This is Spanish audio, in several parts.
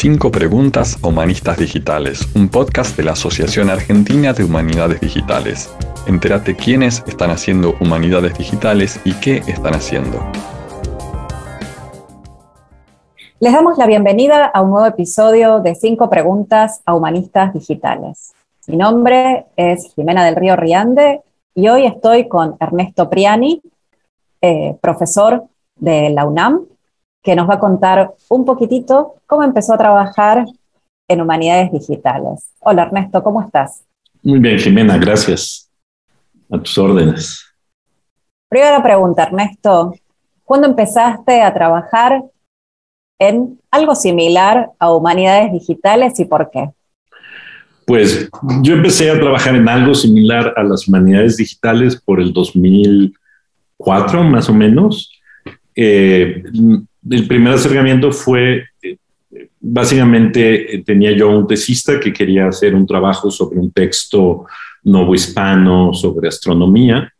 Cinco Preguntas a Humanistas Digitales, un podcast de la Asociación Argentina de Humanidades Digitales. Entérate quiénes están haciendo humanidades digitales y qué están haciendo. Les damos la bienvenida a un nuevo episodio de Cinco Preguntas a Humanistas Digitales. Mi nombre es Jimena del Río Riande y hoy estoy con Ernesto Priani, eh, profesor de la UNAM que nos va a contar un poquitito cómo empezó a trabajar en humanidades digitales. Hola Ernesto, ¿cómo estás? Muy bien, Jimena, gracias. A tus órdenes. Primera pregunta, Ernesto. ¿Cuándo empezaste a trabajar en algo similar a humanidades digitales y por qué? Pues yo empecé a trabajar en algo similar a las humanidades digitales por el 2004, más o menos. Eh, el primer acercamiento fue, eh, básicamente eh, tenía yo un tesista que quería hacer un trabajo sobre un texto novohispano sobre astronomía.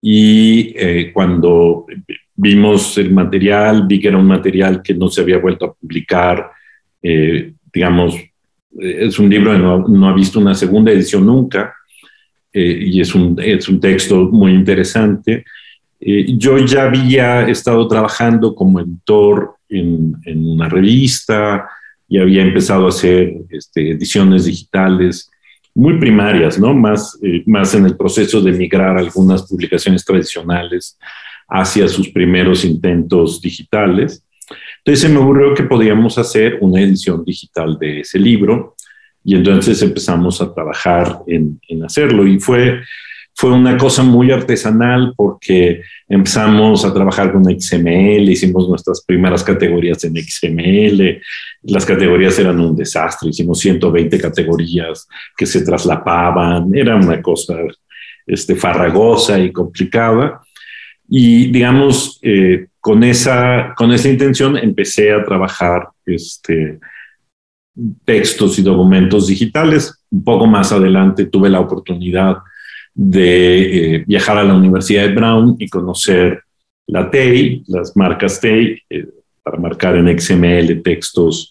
Y eh, cuando vimos el material, vi que era un material que no se había vuelto a publicar, digamos, es un libro que no, ha visto una segunda edición nunca y es un, es un texto muy interesante eh, yo ya había estado trabajando como editor en, una revista y había empezado a hacer este, ediciones digitales muy primarias, ¿no? Más, eh, más en el proceso de migrar algunas publicaciones tradicionales hacia sus primeros intentos digitales. Entonces se me ocurrió que podíamos hacer una edición digital de ese libro y entonces empezamos a trabajar en, en hacerlo y fue fue una cosa muy artesanal porque empezamos a trabajar con XML, hicimos nuestras primeras categorías en XML, las categorías eran un desastre, hicimos 120 categorías que se traslapaban, era una cosa este, farragosa y complicada. Y digamos, eh, con, esa, con esa intención empecé a trabajar este, textos y documentos digitales. Un poco más adelante tuve la oportunidad de eh, viajar a la Universidad de Brown y conocer la TEI, las marcas TEI, eh, para marcar en XML textos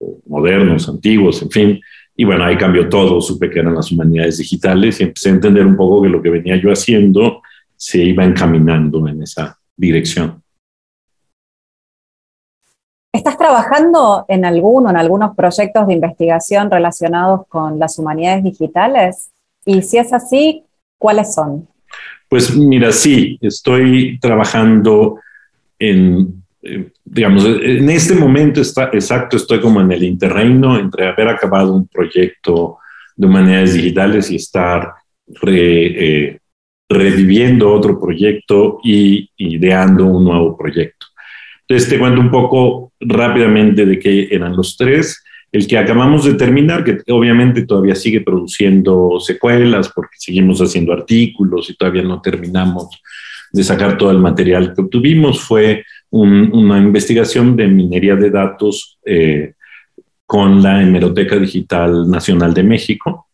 eh, modernos, antiguos, en fin. Y bueno, ahí cambió todo, supe que eran las humanidades digitales y empecé a entender un poco que lo que venía yo haciendo se iba encaminando en esa dirección. ¿Estás trabajando en alguno, en algunos proyectos de investigación relacionados con las humanidades digitales? Y si es así, ¿Cuáles son? Pues mira, sí, estoy trabajando en, eh, digamos, en este momento está, exacto, estoy como en el interreino entre haber acabado un proyecto de humanidades digitales y estar eh, reviviendo otro proyecto y ideando un nuevo proyecto. Entonces te cuento un poco rápidamente de qué eran los tres el que acabamos de terminar, que obviamente todavía sigue produciendo secuelas porque seguimos haciendo artículos y todavía no terminamos de sacar todo el material que obtuvimos, fue una investigación de minería de datos eh, con la Hemeroteca Digital Nacional de México.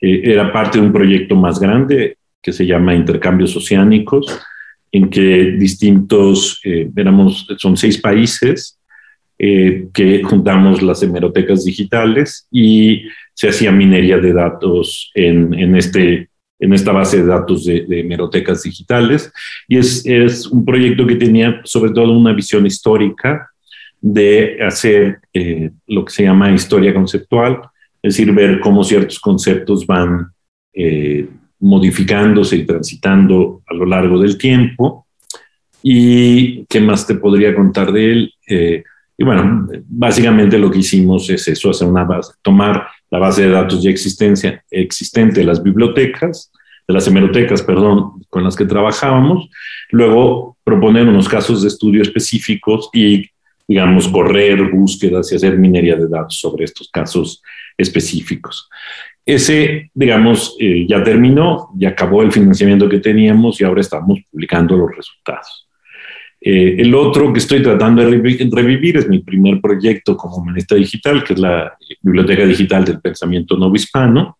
Eh, era parte de un proyecto más grande que se llama Intercambios Oceánicos, en que distintos, eh, son seis países, eh, que juntamos las hemerotecas digitales y se hacía minería de datos en, en este, en esta base de datos de, de hemerotecas digitales. Y es, es, un proyecto que tenía sobre todo una visión histórica de hacer eh, lo que se llama historia conceptual, es decir, ver cómo ciertos conceptos van eh, modificándose y transitando a lo largo del tiempo. ¿Y qué más te podría contar de él? Y bueno, básicamente lo que hicimos es eso, hacer una base, tomar la base de datos ya existencia, existente de las bibliotecas, de las hemerotecas, perdón, con las que trabajábamos, luego proponer unos casos de estudio específicos y, digamos, correr búsquedas y hacer minería de datos sobre estos casos específicos. Ese, digamos, eh, ya terminó, ya acabó el financiamiento que teníamos y ahora estamos publicando los resultados. Eh, el otro que estoy tratando de revivir es mi primer proyecto como humanista digital, que es la Biblioteca Digital del Pensamiento Novo Hispano,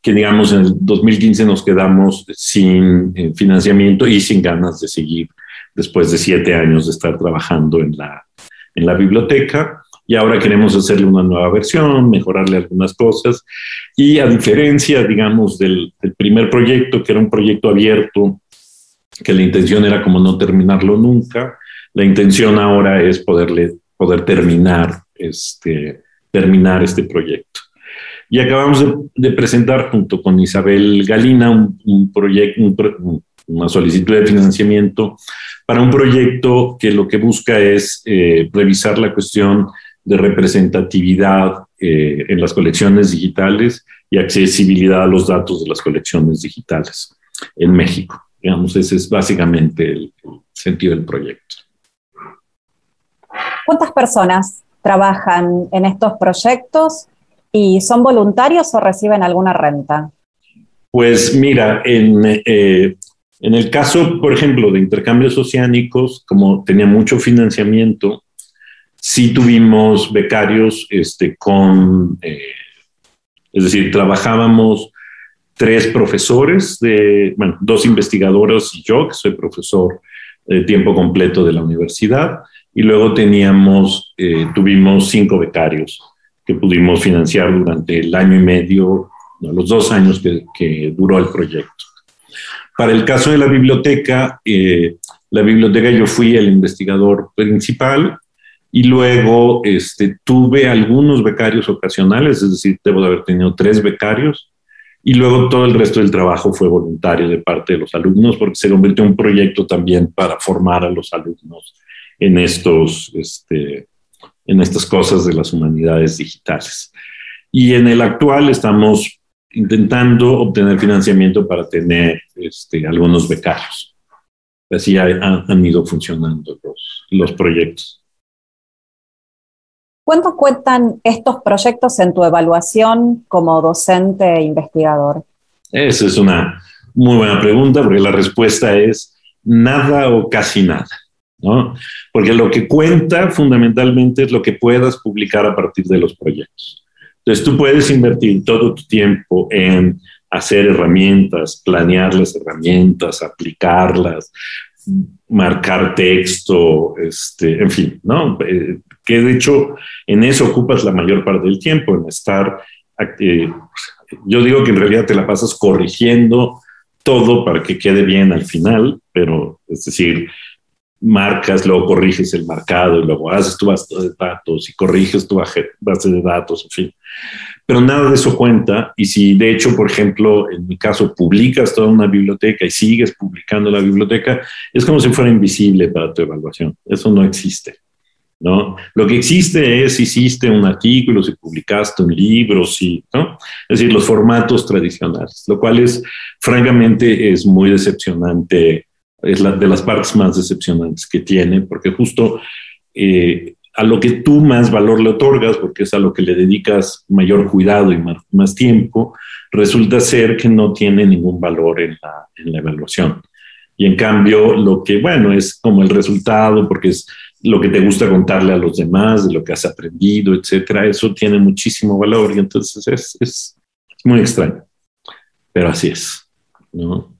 que digamos en el 2015 nos quedamos sin eh, financiamiento y sin ganas de seguir después de siete años de estar trabajando en la, en la biblioteca. y ahora queremos hacerle una nueva versión, mejorarle algunas cosas. Y a diferencia, digamos, del, primer proyecto, que era un proyecto abierto, que la intención era como no terminarlo nunca, la intención ahora es poderle, poder terminar este, terminar este proyecto. Y acabamos de, presentar junto con Isabel Galina un, proyecto, una solicitud de financiamiento para un proyecto que lo que busca es eh, revisar la cuestión de representatividad eh, en las colecciones digitales y accesibilidad a los datos de las colecciones digitales en México. Digamos, ese es básicamente el sentido del proyecto. ¿Cuántas personas trabajan en estos proyectos y son voluntarios o reciben alguna renta? Pues mira, en, eh, en el caso, por ejemplo, de intercambios oceánicos, como tenía mucho financiamiento, sí tuvimos becarios este, con, eh, es decir, trabajábamos tres profesores, de, bueno, dos investigadores y yo, que soy profesor de tiempo completo de la universidad, y luego teníamos, eh, tuvimos cinco becarios que pudimos financiar durante el año y medio, los dos años que, duró el proyecto. Para el caso de la biblioteca, eh, la biblioteca yo fui el investigador principal y luego este, tuve algunos becarios ocasionales, es decir, debo de haber tenido tres becarios y luego todo el resto del trabajo fue voluntario de parte de los alumnos porque se convirtió en un proyecto también para formar a los alumnos en, estos, este, en estas cosas de las humanidades digitales. Y en el actual estamos intentando obtener financiamiento para tener este, algunos becarios. Así han, ido funcionando los, los proyectos. ¿Cuánto cuentan estos proyectos en tu evaluación como docente e investigador? Esa es una muy buena pregunta porque la respuesta es nada o casi nada. ¿no? Porque lo que cuenta fundamentalmente es lo que puedas publicar a partir de los proyectos. Entonces tú puedes invertir todo tu tiempo en hacer herramientas, planear las herramientas, aplicarlas, marcar texto, este, en fin, ¿no? Eh, que de hecho en eso ocupas la mayor parte del tiempo, en estar, eh, yo digo que en realidad te la pasas corrigiendo todo para que quede bien al final, pero es decir, marcas, luego corriges el marcado y luego haces tu base de datos y corriges tu base de datos, en fin. Pero nada de eso cuenta y si de hecho, por ejemplo, en mi caso, publicas toda una biblioteca y sigues publicando la biblioteca, es como si fuera invisible para tu evaluación. Eso no existe. ¿No? Lo que existe es si hiciste un artículo, si publicaste un libro, si, ¿no? Es decir, los formatos tradicionales, lo cual es, francamente, es muy decepcionante es la de las partes más decepcionantes que tiene, porque justo eh, a lo que tú más valor le otorgas, porque es a lo que le dedicas mayor cuidado y más, tiempo, resulta ser que no tiene ningún valor en la, en la evaluación. Y en cambio, lo que, bueno, es como el resultado, porque es lo que te gusta contarle a los demás, de lo que has aprendido, etcétera, eso tiene muchísimo valor y entonces es, es muy extraño. Pero así es, ¿no?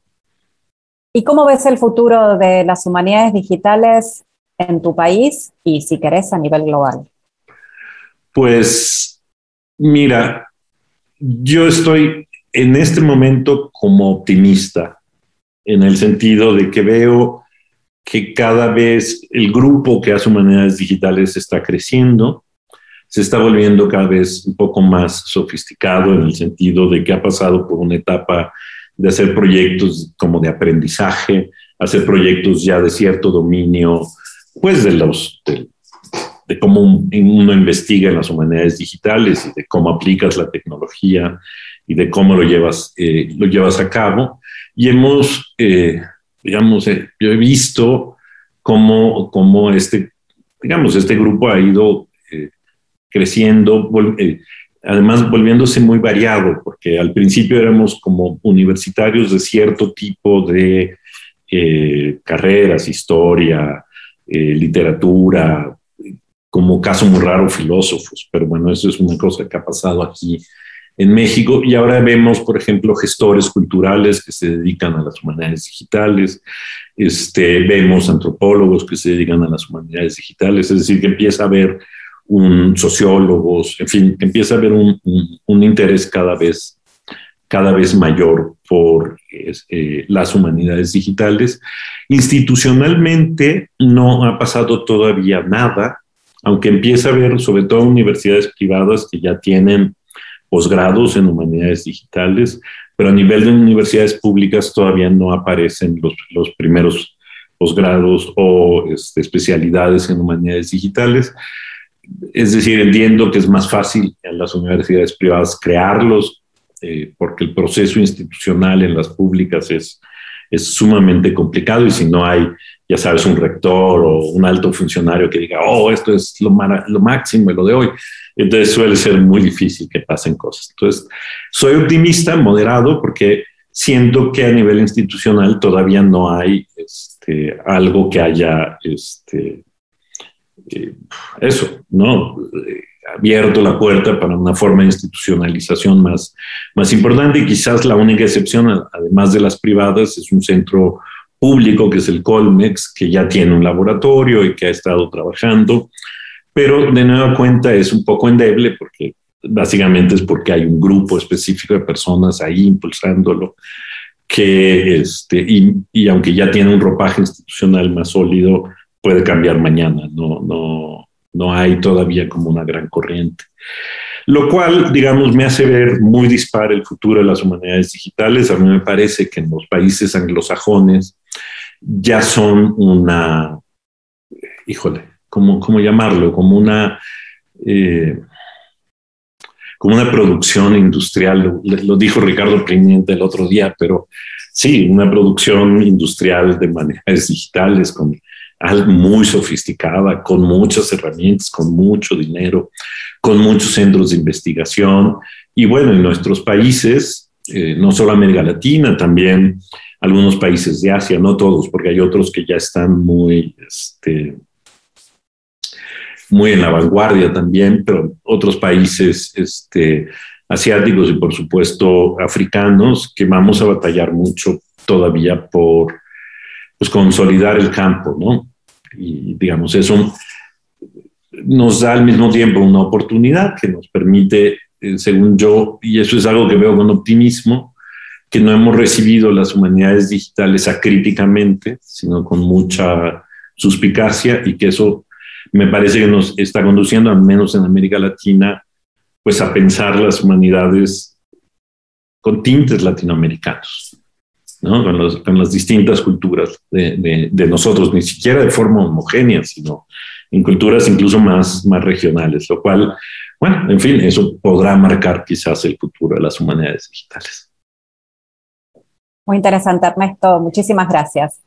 ¿Y cómo ves el futuro de las humanidades digitales en tu país y, si querés, a nivel global? Pues, mira, yo estoy en este momento como optimista, en el sentido de que veo que cada vez el grupo que hace humanidades digitales está creciendo, se está volviendo cada vez un poco más sofisticado en el sentido de que ha pasado por una etapa de hacer proyectos como de aprendizaje, hacer proyectos ya de cierto dominio, pues de los de, cómo uno investiga en las humanidades digitales y de cómo aplicas la tecnología y de cómo lo llevas, eh, lo llevas a cabo. Y hemos, eh, digamos, eh, yo he visto cómo, cómo este, digamos, este grupo ha ido creciendo, además volviéndose muy variado, porque al principio éramos como universitarios de cierto tipo de eh, carreras, historia, eh, literatura, como caso muy raro, filósofos, pero bueno, eso es una cosa que ha pasado aquí en México y ahora vemos, por ejemplo, gestores culturales que se dedican a las humanidades digitales, este, vemos antropólogos que se dedican a las humanidades digitales, es decir, que empieza a haber sociólogos, en fin, empieza a haber un, un, interés cada vez, cada vez mayor por eh, las humanidades digitales. Institucionalmente no ha pasado todavía nada, aunque empieza a haber sobre todo universidades privadas que ya tienen posgrados en humanidades digitales, pero a nivel de universidades públicas todavía no aparecen los, los primeros posgrados o este, especialidades en humanidades digitales. Es decir, entiendo que es más fácil en las universidades privadas crearlos, eh, porque el proceso institucional en las públicas es, es sumamente complicado y si no hay, ya sabes, un rector o un alto funcionario que diga, oh, esto es lo, lo máximo y lo de hoy, entonces suele ser muy difícil que pasen cosas. Entonces, soy optimista, moderado, porque siento que a nivel institucional todavía no hay este, algo que haya este, eh, eso, ¿no? abierto la puerta para una forma de institucionalización más, más importante y quizás la única excepción, además de las privadas, es un centro público que es el Colmex, que ya tiene un laboratorio y que ha estado trabajando, pero de nueva cuenta es un poco endeble porque básicamente es porque hay un grupo específico de personas ahí impulsándolo que, este, y, y aunque ya tiene un ropaje institucional más sólido, puede cambiar mañana, no, no, no hay todavía como una gran corriente. Lo cual, digamos, me hace ver muy dispar el futuro de las humanidades digitales. A mí me parece que en los países anglosajones ya son una, híjole, ¿cómo, cómo llamarlo? Como una... Eh, como una producción industrial, lo, dijo Ricardo Pimienta el otro día, pero sí, una producción industrial de humanidades digitales con muy sofisticada, con muchas herramientas, con mucho dinero, con muchos centros de investigación. Y bueno, en nuestros países, eh, no solo América Latina, también algunos países de Asia, no todos, porque hay otros que ya están muy, este, muy en la vanguardia también, pero otros países este, asiáticos y por supuesto africanos que vamos a batallar mucho todavía por pues, consolidar el campo, ¿no? Y digamos, eso nos da al mismo tiempo una oportunidad que nos permite, eh, según yo, y eso es algo que veo con optimismo, que no hemos recibido las humanidades digitales acríticamente, sino con mucha suspicacia y que eso me parece que nos está conduciendo, al menos en América Latina, pues a pensar las humanidades con tintes latinoamericanos. Con, las distintas culturas de, nosotros, ni siquiera de forma homogénea, sino en culturas incluso más, más regionales, lo cual, bueno, en fin, eso podrá marcar quizás el futuro de las humanidades digitales. Muy interesante, Ernesto. Muchísimas gracias.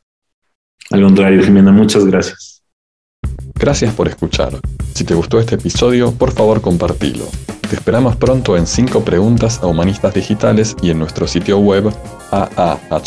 Al contrario, Jimena, muchas gracias. Gracias por escuchar. Si te gustó este episodio, por favor compartilo. Te esperamos pronto en 5 preguntas a humanistas digitales y en nuestro sitio web aahd.net.ar.